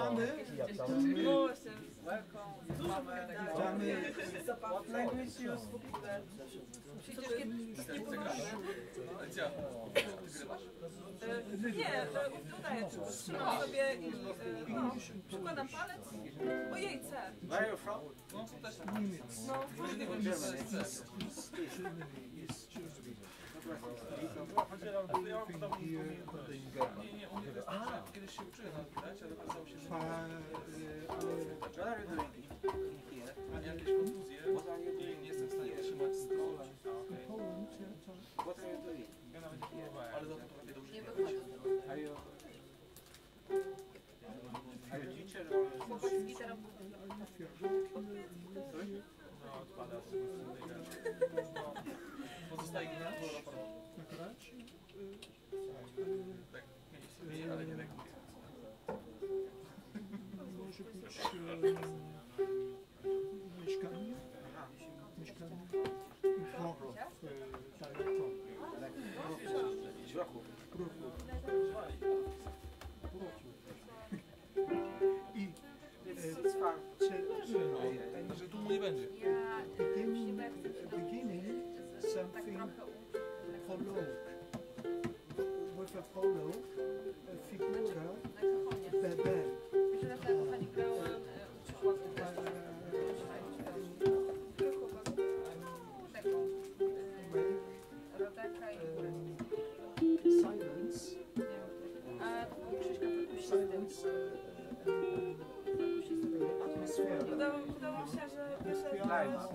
Witamy. Witamy. Language use. Przecież nie ponoszę. Nie, udaję. Trzymam sobie i przykładam palec. Ojej, C. Where are you from? No, też No, Germany. Nie, nie, on jest Kiedyś się uczyłem na widać, ale okazało się, że nie are you doing here? Mam jakieś kontuzje i nie jestem w stanie trzymać stroju. What are you doing? Ale za to potrafię dobrze nie are you teacher or Chłopak z gitarą. Pozostaje na Tak, mieszkanie i e, nie będzie. Tak hollow. With e, time.